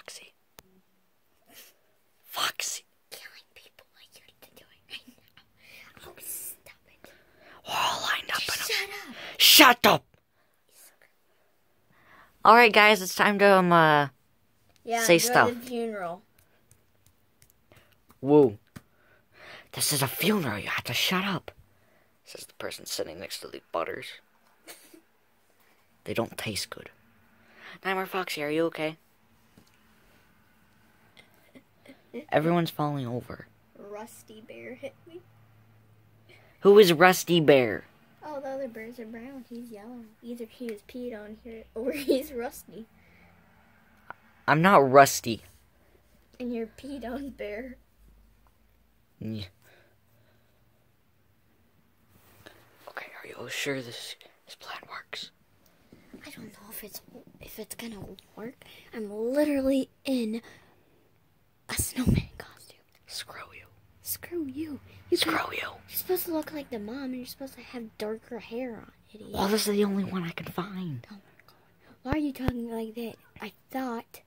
Foxy. Foxy. Killing people like you're doing right now. Oh, stop it. We're all lined up Shut up. Shut up! Alright, guys, it's time to, um, uh, Yeah, Say stuff. the funeral. woo. This is a funeral, you have to shut up. Says the person sitting next to the butters. They don't taste good. Nightmare Foxy, are you okay? Everyone's falling over. Rusty bear hit me. Who is Rusty Bear? Oh, the other bears are brown. He's yellow. Either he was peed on here or he's rusty. I'm not Rusty. And you're peed on bear. Yeah. Okay, are you sure this this plan works? I don't know if it's if it's gonna work. I'm literally in snowman costume. Screw you. Screw you. You Screw you. You're supposed to look like the mom, and you're supposed to have darker hair on, idiot. Well, this is the only one I can find. Oh my god. Why are you talking like that? I thought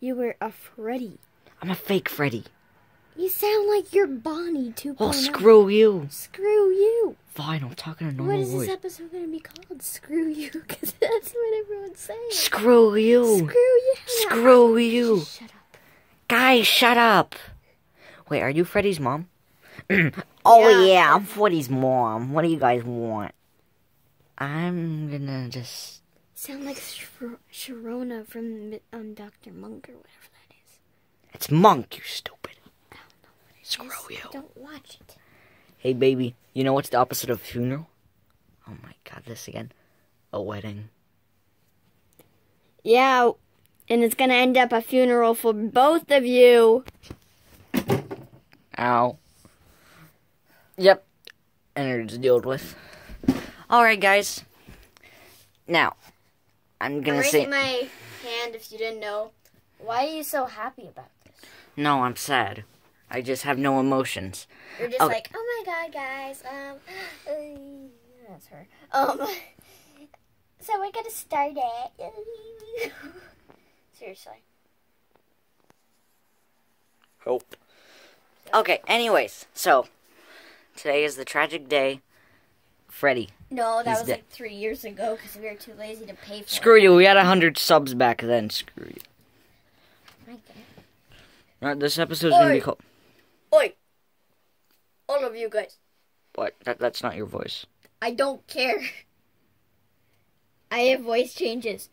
you were a Freddy. I'm a fake Freddy. You sound like you're Bonnie 2.0. Well, screw you. Screw you. Fine, I'm talking a What normal is this voice. episode going to be called? Screw you, because that's what everyone's saying. Screw you. Screw you. Screw you. Shut up. Guys, shut up. Wait, are you Freddy's mom? oh, Yeah. yeah. I'm Freddy's mom. What do you guys want? I'm gonna just. Sound like Shar- Sharona from um, Dr. Monk or whatever that is. It's Monk, you stupid. I don't know what it Screw is. you. Don't watch it. Hey, baby, you know what's the opposite of funeral? Oh my god, this again. A wedding. Yeah, and it's going to end up a funeral for both of you. Ow. Yep. Energy dealt with. Alright, guys. Now, I'm gonna I'm say. my hand if you didn't know. Why are you so happy about this? No, I'm sad. I just have no emotions. You're just Oh. like, oh my god, guys. Um, uh, that's her. Um, so we're gonna start it. Seriously. Hope. Okay, anyways, so. Today is the tragic day. Freddy. No, that was dead. like three years ago because we were too lazy to pay for Screw you, we had a hundred subs back then. Screw you. it. Okay. Alright, this episode's gonna be Oi. called. Oi! All of you guys. What? That, that's not your voice. I don't care. I have voice changes.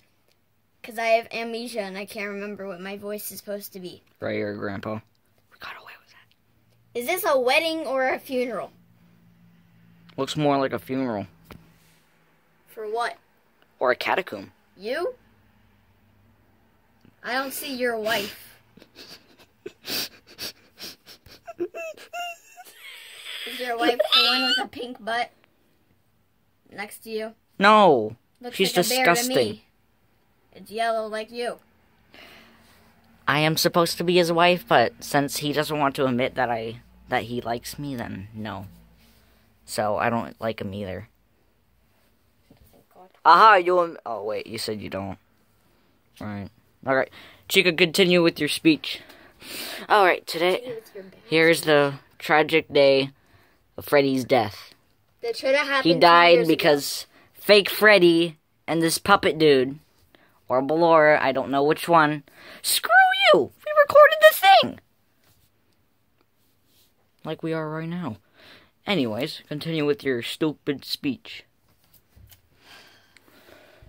Because I have amnesia and I can't remember what my voice is supposed to be. Right here, Grandpa. We got away with that. Is this a wedding or a funeral? Looks more like a funeral. For what? Or a catacomb. You? I don't see your wife. Is your wife the one with a pink butt next to you? No! Looks She's like a bear to disgusting. It's yellow like you. I am supposed to be his wife, but since he doesn't want to admit that I that he likes me, then no. So I don't like him either. Aha, you Oh wait, you said you don't. Alright. Alright. Chica, continue with your speech. Alright, today here's the tragic day of Freddy's death. That should have happened. He died years ago. because fake Freddy and this puppet dude, or Ballora, I don't know which one. Screw you! We recorded the thing! Like we are right now. Anyways, continue with your stupid speech.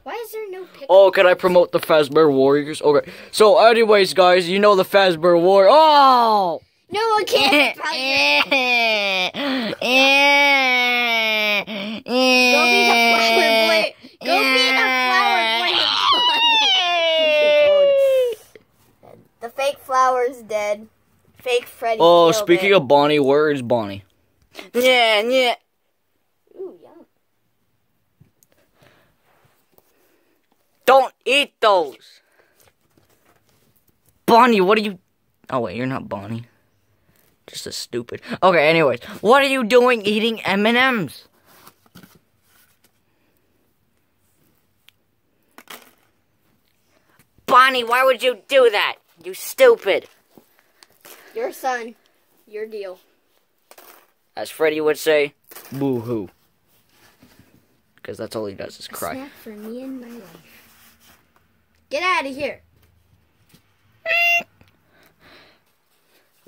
Why is there no picture? Oh, can I promote the Fazbear Warriors? Okay. So, anyways, guys, you know the Fazbear War. Oh! No, I can't. Go be the flower boy. Go be the flower boy. The fake flower's dead. Fake Freddy. Oh, speaking it. of Bonnie, where is Bonnie? Yeah, yeah. Ooh, yum. Don't eat those. Bonnie, what are you? Oh wait, you're not Bonnie. Just a stupid. Okay, anyways, what are you doing eating M and M's? Bonnie, why would you do that? You stupid. Your son. Your deal. As Freddy would say, boo hoo. Because that's all he does is A cry. snack for me and my life. Get out of here.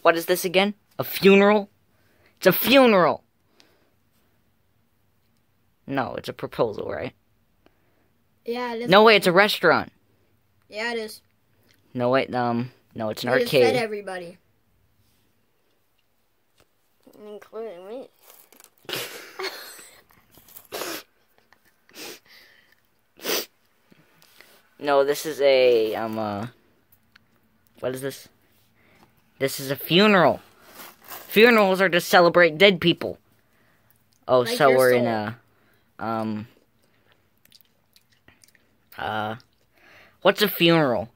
What is this again? A funeral? It's a funeral! No, it's a proposal, right? Yeah, it is. No, way, it's a restaurant. Yeah, it is. No, wait, um, no, it's an We just fed everybody. Including me. No, this is a, um, uh, what is this? This is a funeral. Funerals are to celebrate dead people. Oh, Like so we're in a, um, uh, what's a funeral?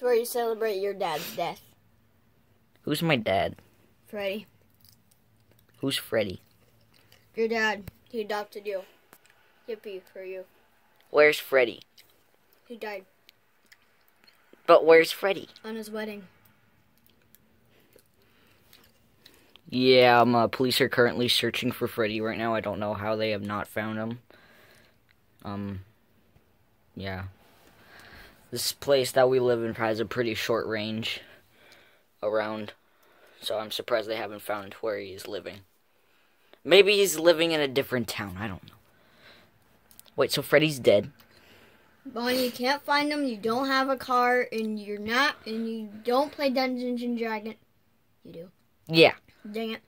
It's where you celebrate your dad's death, Who's my dad? Freddy. Who's Freddy? Your dad. He adopted you. Yippee for you. Where's Freddy? He died But where's Freddy? on his wedding. Yeah, um, uh, police are currently searching for Freddy right now. I don't know how they have not found him. Um, yeah. This place that we live in has a pretty short range around, so I'm surprised they haven't found where he's living. Maybe he's living in a different town. I don't know. Wait, so Freddy's dead? Bonnie, you can't find him. You don't have a car, and you're not, and you don't play Dungeons and Dragons. You do. Yeah. Dang it!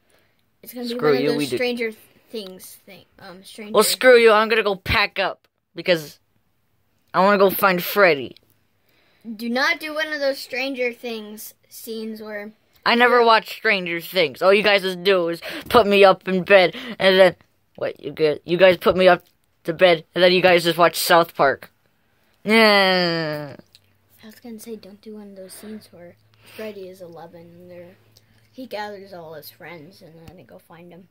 It's gonna be one you, of those do- Stranger Things thing. Um, Stranger. Well, screw you. I'm gonna go pack up because I want to go find Freddy. Do not do one of those Stranger Things scenes where I never watched Stranger Things. All you guys just do is put me up in bed, and then wait, you get you guys put me up to bed, and then you guys just watch South Park. Yeah. I was gonna say, don't do one of those scenes where Freddy is 11 and they're, he gathers all his friends and then they go find him.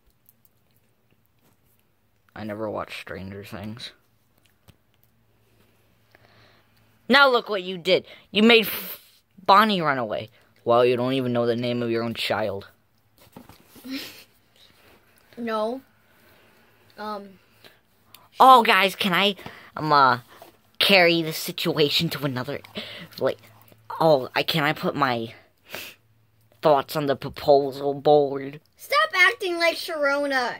I never watched Stranger Things. Now look what you did. You made F- Bonnie run away. Well, you don't even know the name of your own child. No. Um, Oh, guys, can I um uh carry the situation to another like? Oh, I can I put my thoughts on the proposal board? stop acting like Sharona.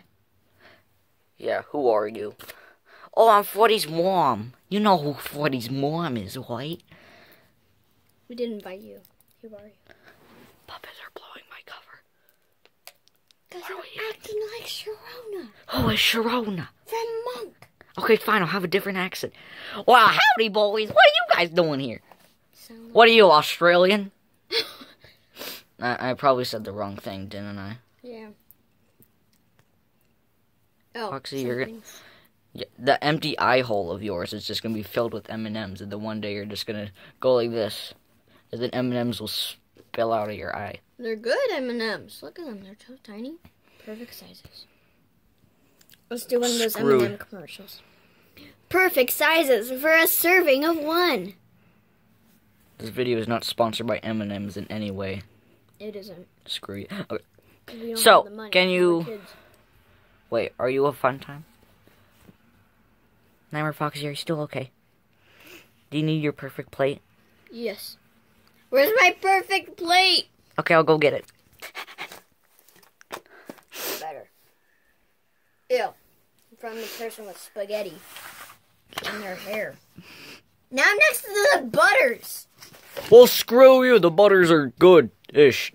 Yeah, who are you? Oh, I'm Freddy's mom. You know who Freddy's mom is, right? We didn't invite you. Who are you? Puppets are blowing my cover. Because you're are we acting like Sharona Who is Sharona? from Monk. Okay, fine, I'll have a different accent. Well, howdy, boys. What are you guys doing here? Sound What are you, Australian? I, I probably said the wrong thing, didn't I? yeah. Oh, Foxy, you're-. Yeah, the empty eye hole of yours is just gonna be filled with M and M's, and then one day you're just gonna go like this, and then M and M's will spill out of your eye. They're good M&Ms. Look at them. They're so tiny. Perfect sizes. Let's do one of those Screwed. M&M commercials. Perfect sizes for a serving of one. This video is not sponsored by M and M's in any way. It isn't. Screw you. Okay. 'cause So, have the money. can you- Wait, are you a fun time? Nightmare Foxy, are you still okay? Do you need your perfect plate? Yes. Where's my perfect plate? Okay, I'll go get it. Better. Ew. From the person with spaghetti in their hair. Now I'm next to the butters. Well, screw you. The butters are good-ish.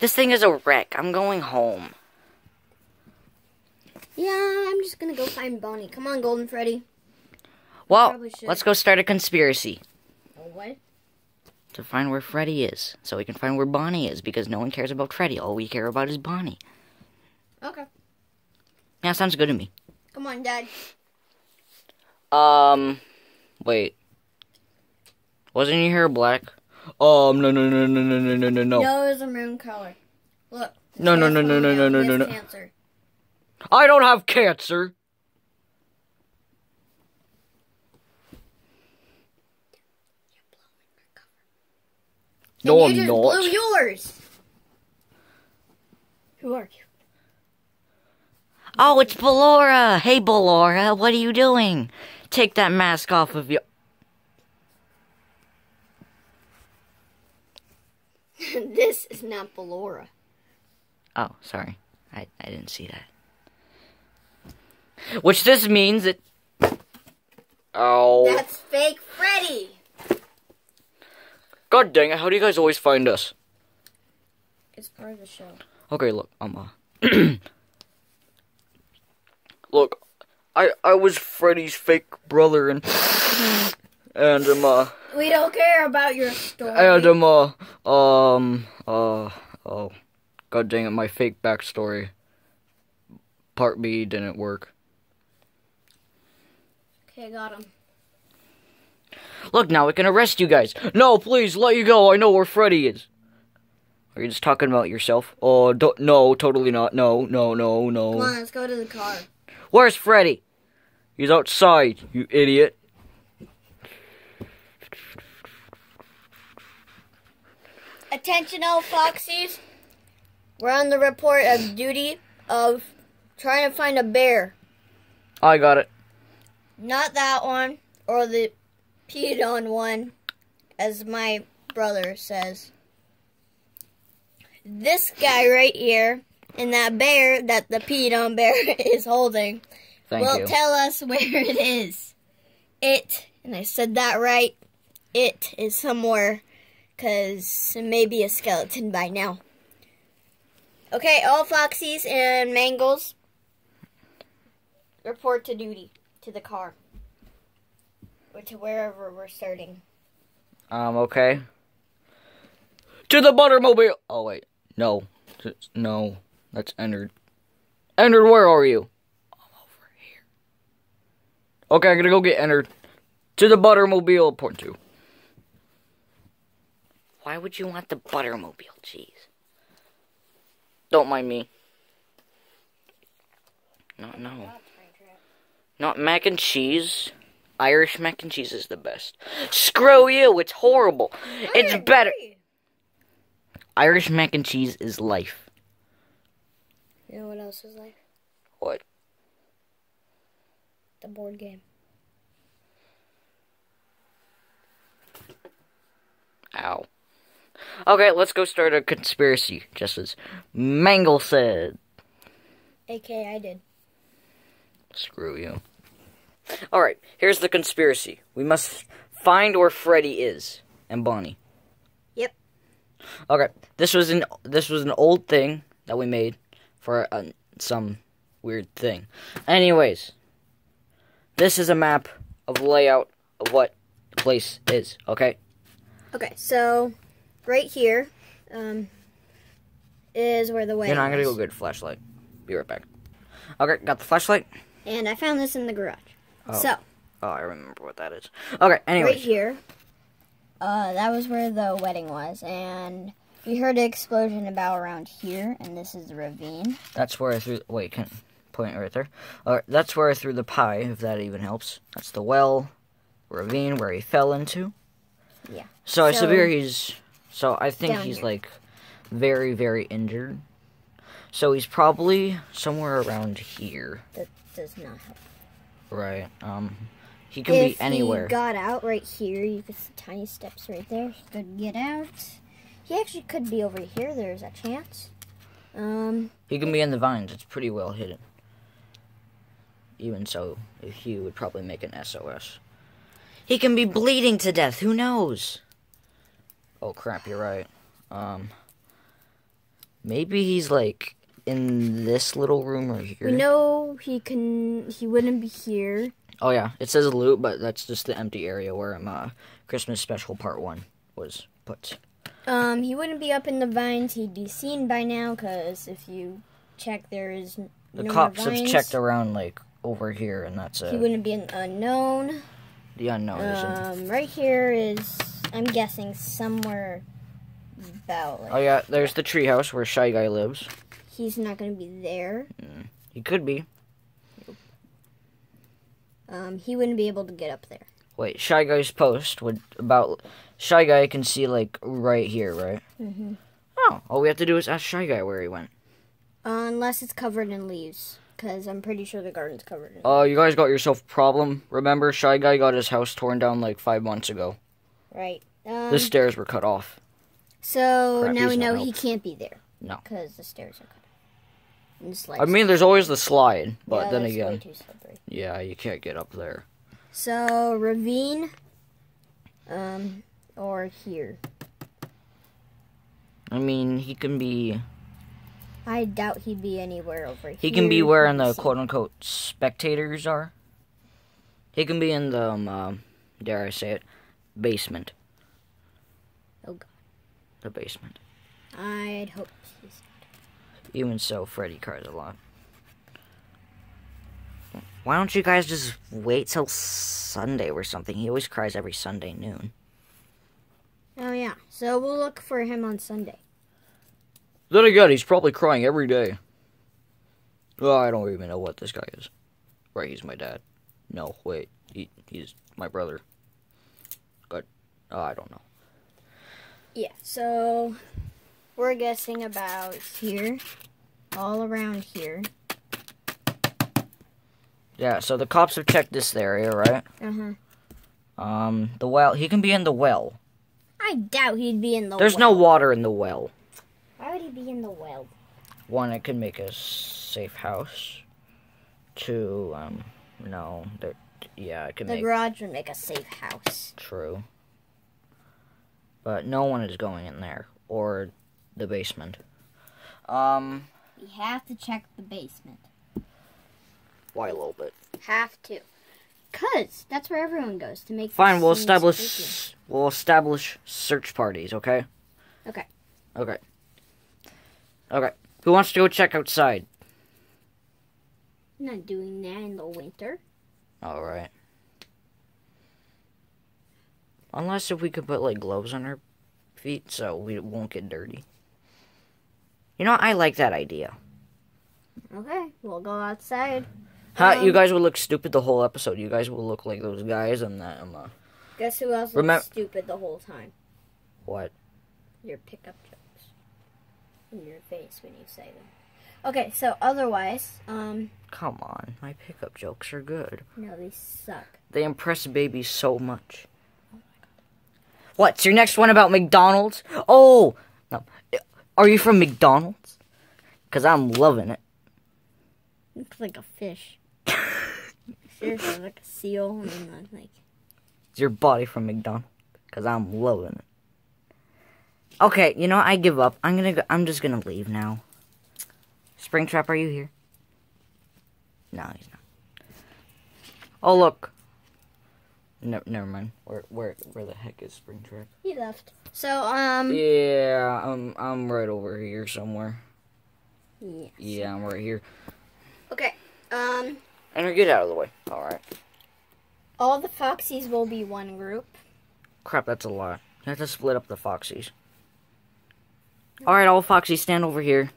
This thing is a wreck. I'm going home. Yeah, I'm just gonna go find Bonnie. Come on, Golden Freddy. Well, let's go start a conspiracy what? to find where Freddy is, so we can find where Bonnie is, because no one cares about Freddy. All we care about is Bonnie. Okay. Yeah, sounds good to me. Come on, Dad. Um, wait. Wasn't your hair black? Um, no, no, no, no, no, no, no, no, no. No, it's a maroon color. Look. No, no, no, no, no, no, no, no, no. Cancer. I don't have cancer. No, I'm not. Blew yours. Who are you? Oh, it's Ballora. Hey, Ballora, what are you doing? Take that mask off of you. this is not Ballora. Oh, sorry. I, I didn't see that. Which this means that. Oh. That's fake Freddy. God dang it, how do you guys always find us? It's part of the show. Okay, look, I'm uh Look, I I was Freddy's fake brother and and um uh We don't care about your story. and um uh um uh oh god dang it my fake backstory part B didn't work. Okay, got him. Look now we can arrest you guys. No, please let you go. I know where Freddy is. Are you just talking about yourself? Oh, no, totally not. No, no, no, no. Come on, let's go to the car. Where's Freddy? He's outside, you idiot. Attention, all Foxies. We're on the report of duty of trying to find a bear. I got it. Not that one, or the peed on one, as my brother says. This guy right here, and that bear that the peed on bear is holding, Thank will you. tell us where it is. It, and I said that right, it is somewhere, because it may be a skeleton by now. Okay, all Foxies and Mangles, report to duty, to the car. Or to wherever we're starting. um, okay. To the Buttermobile. Oh wait, no, no, that's Ennard. Ennard, where are you? I'm over here. Okay, I'm gonna go get Ennard. To the Buttermobile. Point two. Why would you want the Buttermobile? Jeez. Don't mind me. No, no. Not mac and cheese. Irish mac and cheese is the best. Screw you, it's horrible. It's better. Irish mac and cheese is life. You know what else is life? What? The board game. Ow. Okay, let's go start a conspiracy, just as Mangle said. AK, I did. Screw you. Alright, here's the conspiracy. We must find where Freddy is and Bonnie. Yep. Okay, this was an this was an old thing that we made for uh, some weird thing. Anyways, this is a map of layout of what the place is. Okay, Okay, so right here um, is where the way you know I'm gonna go get a flashlight. Be right back. Okay, got the flashlight. And I found this in the garage. Oh. So, Oh, I remember what that is. Okay, anyways, right here, uh, that was where the wedding was. And we heard an explosion about around here, and this is the ravine. that's where I threw. Wait, can point right there. Alright, that's where I threw the pie. If that even helps. That's the well, ravine where he fell into. Yeah. So I So- severe he's so I think he's here. like very very injured. So he's probably somewhere around here, That does not help. right? Um, he could if be anywhere. If he got out right here, you could see tiny steps right there. He could get out. He actually could be over here. There's a chance. Um, he can be in the vines. It's pretty well hidden. Even so, he would probably make an SOS. He can be bleeding to death. Who knows? Oh crap! You're right. Um, maybe he's like in this little room right here. we know he can. He wouldn't be here. Oh yeah, it says loot, but that's just the empty area where um, uh, Christmas special part one was put. Um, he wouldn't be up in the vines. He'd be seen by now, cause if you check, there is n- The no cops have checked around like over here, and that's it. He wouldn't be an unknown. the unknown. isn't- Um, right here is, I'm guessing, somewhere about like Oh yeah, there's the treehouse where Shy Guy lives. He's not gonna be there. He could be. Um, he wouldn't be able to get up there. Wait, Shy Guy's post would about Shy Guy can see like right here, right? Mm-hmm. Oh, all we have to do is ask Shy Guy where he went. unless it's covered in leaves, because I'm pretty sure the garden's covered in. Uh, you guys got yourself a problem. Remember, Shy Guy got his house torn down like five months ago. right. Um, The stairs were cut off. so Crap, now we know help. he can't be there. No. Because the stairs are cut. off. And it's like I mean, there's always the slide, but yeah, then again, yeah, you can't get up there. So ravine, um, or here. I mean, he can be I doubt he'd be anywhere over here. he can be where in the quote unquote spectators are. He can be in the um, um, dare I say it, basement. Oh god. The basement. I'd hope he's. Even so, Freddy cries a lot. Why don't you guys just wait till Sunday or something? He always cries every Sunday noon. Oh yeah. So we'll look for him on Sunday. Then again, he's probably crying every day. Oh, I don't even know what this guy is. Right, he's my dad. No, wait, he, he's my brother. Good. Oh, uh, I don't know. Yeah. So we're guessing about here, all around here. Yeah, so the cops have checked this area, right? Uh huh. Um, the well, he can be in the well. I doubt he'd be in the. Well. There's no water in the well. Why would he be in the well? One, it could make a safe house. Two, um, no, there, yeah, it can The make garage would make a safe house. true. But no one is going in there or the basement. Um, We have to check the basement. why a little bit? Have to. Cause that's where everyone goes to make. Fine, we'll establish spooky. we'll establish search parties, okay? Okay. Okay. Okay. Who wants to go check outside? I'm not doing that in the winter. All right. Unless if we could put like gloves on our feet so we won't get dirty. You know, I like that idea. Okay, we'll go outside. Huh, you Um, guys will look stupid the whole episode. You guys will look like those guys and that um, uh, Guess who else looks stupid the whole time? what? Your pickup jokes. In your face when you say them. Okay, so otherwise, um, Come on, my pickup jokes are good. no, they suck. They impress babies so much. What's your next one about McDonald's? Oh, no. Are you from McDonald's? Cause I'm loving it. Looks like a fish. Seriously, like a seal, and like. Is your body from McDonald's? Cause I'm loving it. Okay, you know I give up. I'm gonna go. I'm just gonna leave now. Springtrap, are you here? No, he's not. Oh look. No, never mind. Where, where, where the heck is Springtrap? He left. So, um, Yeah, I'm, I'm right over here somewhere. yeah. Yeah, I'm right here. Okay, um, And get out of the way. All right. all the Foxies will be one group. Crap, that's a lot. You have to split up the Foxies. All right, all Foxies, stand over here.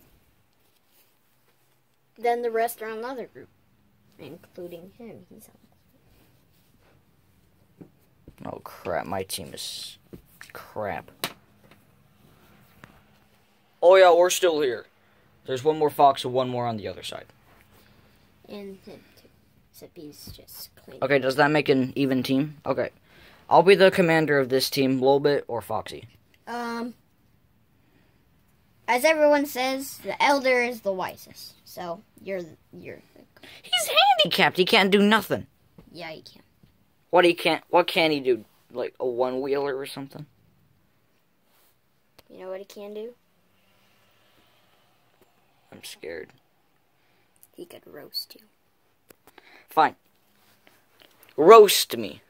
Then the rest are another group, including him. He's on. Oh crap, my team is crap. Oh yeah, we're still here. There's one more fox and one more on the other side. And him too. Except he's just clean. Okay, does that make an even team? Okay. I'll be the commander of this team, Lolbit or Foxy. Um, as everyone says, the elder is the wisest. So you're you're He's handicapped. He can't do nothing. yeah you can. What he can't? What can he do? Like a one wheeler or something? You know what he can do? I'm scared. He could roast you. Fine. Roast me.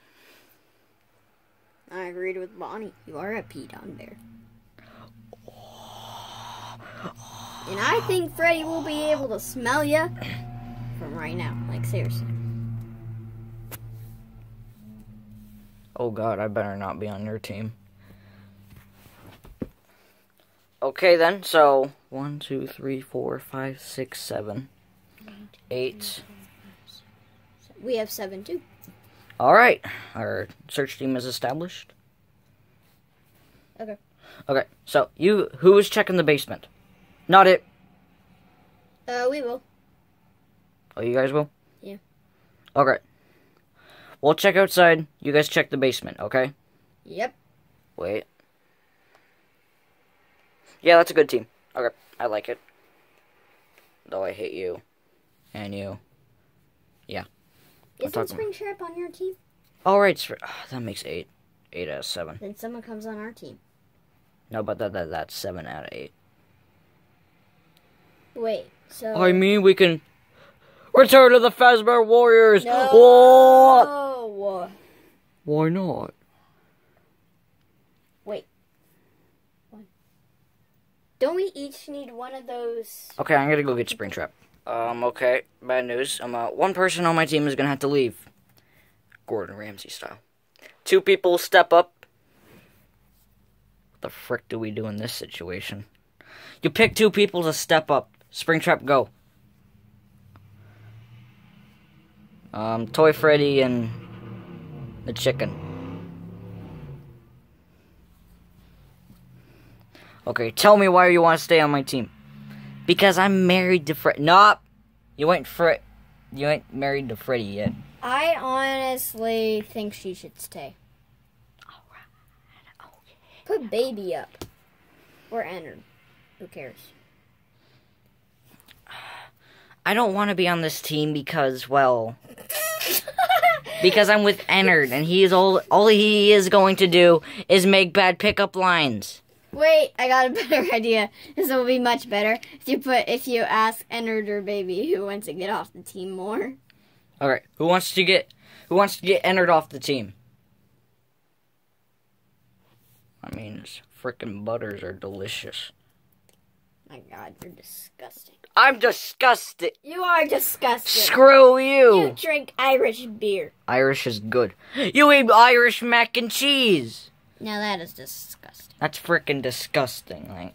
I agreed with Bonnie. You are a pea down bear. And I think Freddy will be able to smell you from right now. Like seriously. Oh god, I better not be on your team. Okay then, so one, two, three, four, five, six, seven, eight. We have seven too. All right, our search team is established. Okay. Okay, so you who is checking the basement? Not it. Uh, we will. Oh, you guys will. Yeah. Okay. We'll check outside. You guys check the basement. Okay. Yep. Wait. Yeah, that's a good team. Okay, I like it. Though I hate you. And you. Yeah. Isn't talking- Springtrap on your team? Alright, Spr- ah, that makes eight. Eight out of seven. Then someone comes on our team. No, but that, that that's seven out of eight. Wait. So. I mean, we can return to the Fazbear Warriors. no. Oh, why not? Wait. Don't we each need one of those? Okay, I'm gonna go get Springtrap. Um, okay. Bad news. Um, uh, one person on my team is gonna have to leave. Gordon Ramsay style. Two people step up. What the frick do we do in this situation? You pick two people to step up. Springtrap, go. Um, Toy Freddy and the chicken. Okay, tell me why you want to stay on my team. Because I'm married to Fred. Nope. You ain't Fred. You ain't married to Freddy yet. I honestly think she should stay. Alright. Okay. Put baby up. Or enter. Who cares? I don't want to be on this team because, well, because I'm with Ennard, and he is all all he is going to do is make bad pickup lines. Wait, I got a better idea. This will be much better if you put if you ask Ennard or baby who wants to get off the team more. All right, who wants to get who wants to get Ennard off the team? I mean, his frickin' butters are delicious. My God, you're disgusting. I'm disgusted. You are disgusting. Screw You you. drink Irish beer. Irish is good. You eat Irish mac and cheese. Now that is disgusting. That's freaking disgusting. Like,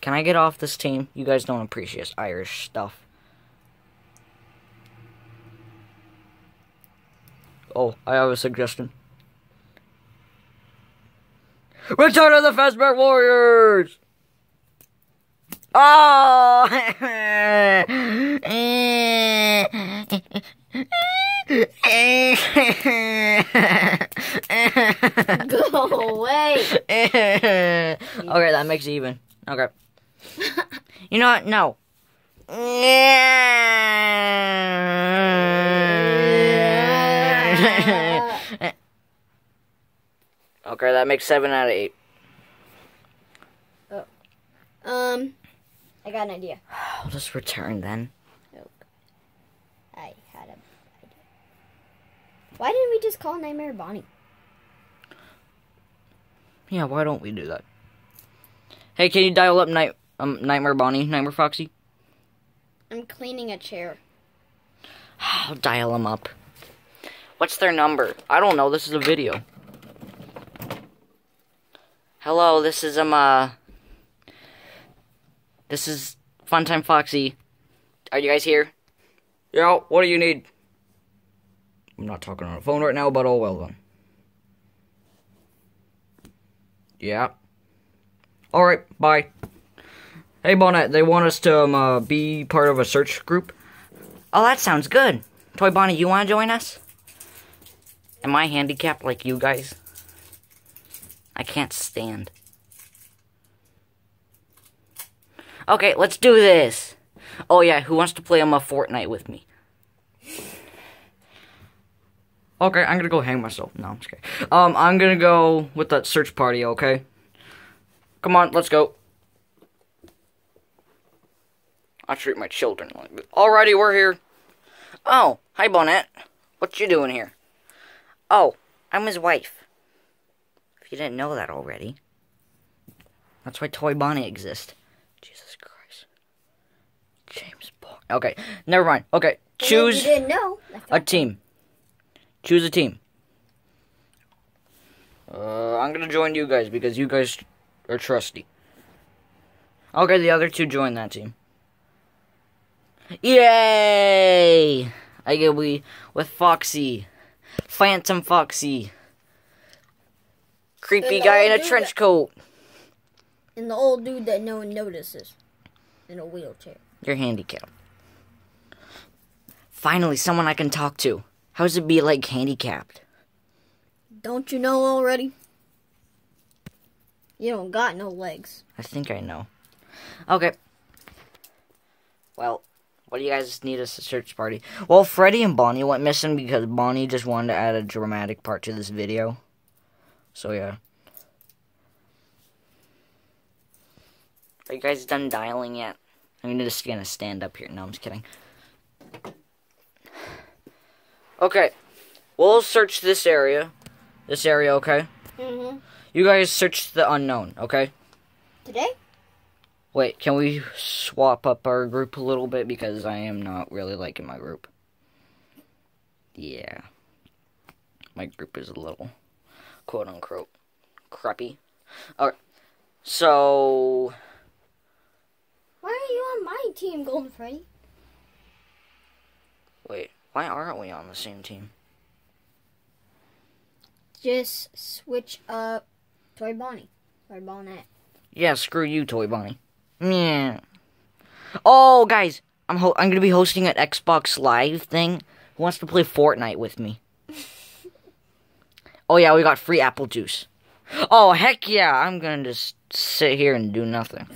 can I get off this team? You guys don't appreciate Irish stuff. Oh, I have a suggestion. Return of the Fazbear Warriors! Oh! Go away. okay, that makes it even. Okay. You know what? No. okay, that makes seven out of eight. um, I got an idea. I'll just return then. I had a idea. Why didn't we just call Nightmare Bonnie? Yeah, why don't we do that? Hey, can you dial up Night um Nightmare Bonnie, Nightmare Foxy? I'm cleaning a chair. I'll dial them up. What's their number? I don't know. This is a video. Hello, this is um uh. This is Funtime Foxy. Are you guys here? Yeah. What do you need? I'm not talking on the phone right now, but oh well then. Yeah. All right. Bye. Hey, Bonnet. They want us to um, uh, be part of a search group. Oh, that sounds good. Toy Bonnie, you want to join us? Am I handicapped like you guys? I can't stand. Okay, let's do this. Oh yeah, who wants to play on my Fortnite with me? Okay, I'm gonna go hang myself. No, I'm just kidding. Um, I'm gonna go with that search party, okay? Come on, let's go. I treat my children like this. Alrighty, we're here. Oh, hi, Bonnet. What you doing here? Oh, I'm his wife. If you didn't know that already. That's why Toy Bonnie exists. Okay, never mind. Okay, choose a team. Choose a team. Uh, I'm gonna join you guys because you guys are trusty. Okay, the other two join that team. Yay! I get we with Foxy, Phantom Foxy, creepy guy in a trench that- coat. And the old dude that no one notices in a wheelchair. You're handicapped. Finally, someone I can talk to. How's it be like handicapped? Don't you know already? You don't got no legs. I think I know. Okay. Well, what do you guys need us a search party? Well, Freddy and Bonnie went missing because Bonnie just wanted to add a dramatic part to this video. So yeah. Are you guys done dialing yet? I'm just gonna stand up here. No, I'm just kidding. Okay. We'll search this area. This area, okay? Mm-hmm. You guys search the unknown, okay? Today? Wait, can we swap up our group a little bit because I am not really liking my group. Yeah. My group is a little quote unquote crappy. Alright. So Why are you on my team, Golden Freddy? wait, why aren't we on the same team? Just switch up Toy Bonnie. Toy Bonnet. Yeah, screw you, Toy Bonnie. Yeah. Oh, guys, I'm ho- I'm gonna be hosting an Xbox Live thing. Who wants to play Fortnite with me? oh yeah, we got free apple juice. Oh heck yeah, I'm gonna just sit here and do nothing.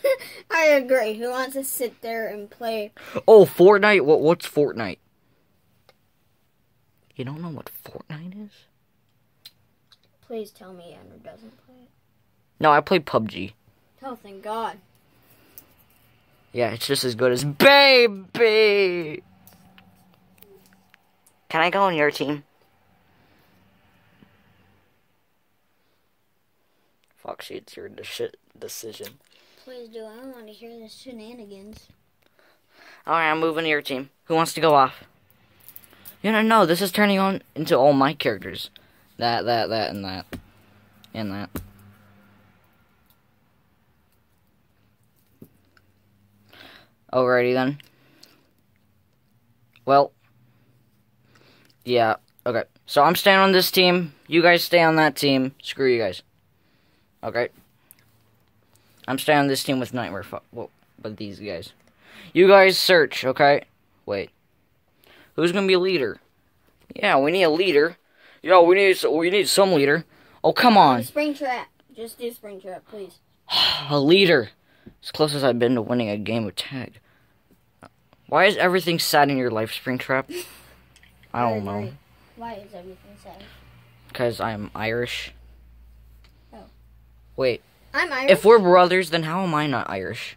I agree. Who wants to sit there and play? Oh, Fortnite. What? What's Fortnite? You don't know what Fortnite is? Please tell me Andrew doesn't play it. No, I play PUBG. Oh, thank God. Yeah, it's just as good as baby. Can I go on your team? Foxy, it's your deci- decision. Please do. I don't want to hear the shenanigans. Alright, I'm moving to your team. Who wants to go off? You know, no, this is turning on into all my characters. That, that, that, and that. And that. Alrighty then. Well. Yeah, okay. So I'm staying on this team. You guys stay on that team. Screw you guys. Okay. I'm staying on this team with Nightmare. Fo- well, with these guys. You guys search, okay? Wait. Who's gonna be a leader? Yeah, we need a leader. Yo, we need we need some leader. Oh, come on. Spring trap. Just do spring trap, please. A leader. As close as I've been to winning a game of tag. Why is everything sad in your life, Springtrap? I don't know. Why is everything sad? Because I'm Irish. Oh. Wait, I'm Irish. if we're brothers, then how am I not Irish?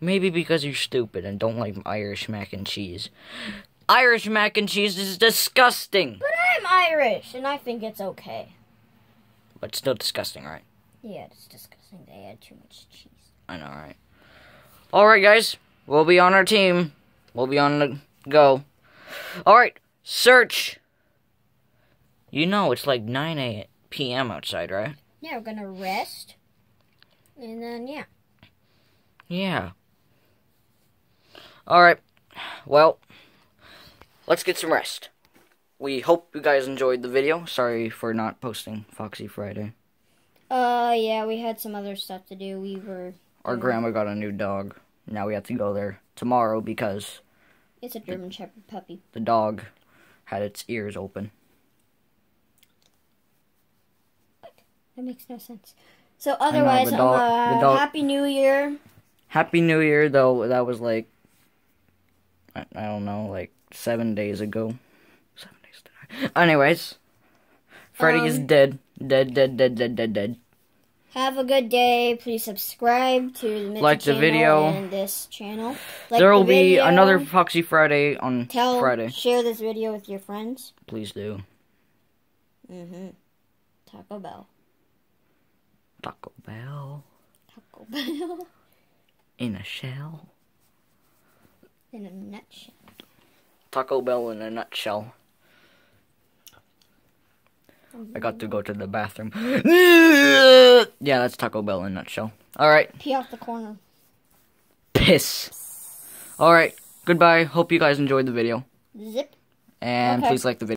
Maybe because you're stupid and don't like Irish mac and cheese. Irish mac and cheese is disgusting. but I'm Irish, and I think it's okay. But still disgusting, right? Yeah, it's disgusting. They add too much cheese. I know, right? Alright, guys. We'll be on our team. We'll be on the go. Alright, search. You know it's like 9 a p.m. outside, right? Yeah, we're gonna rest, and then yeah. Yeah. Alright. Well, let's get some rest. We hope you guys enjoyed the video. Sorry for not posting Foxy Friday. Uh, yeah, we had some other stuff to do. We were. Our grandma got a new dog. Now we have to go there tomorrow because It's a German Shepherd puppy. the dog had its ears open. That makes no sense. So otherwise, the dog- um, the uh, Happy New Year. Happy New Year, though. That was like, I, I don't know, like seven days ago. Seven days. Tonight. Anyways, Freddy is Um, dead. Dead, dead, dead, dead, dead, dead. Have a good day. Please subscribe to the Mitchell Like the channel video. and this channel. Like there will the be another Foxy Friday on Tell Friday. share this video with your friends. Please do. Mm-hmm. Taco Bell. Taco Bell Taco Bell. in a shell. In a nutshell. Taco Bell in a nutshell. I got to go to the bathroom. yeah, that's Taco Bell in a nutshell. Alright. Pee off the corner. Piss. Alright. Goodbye. Hope you guys enjoyed the video. Zip. And Okay. please like the video.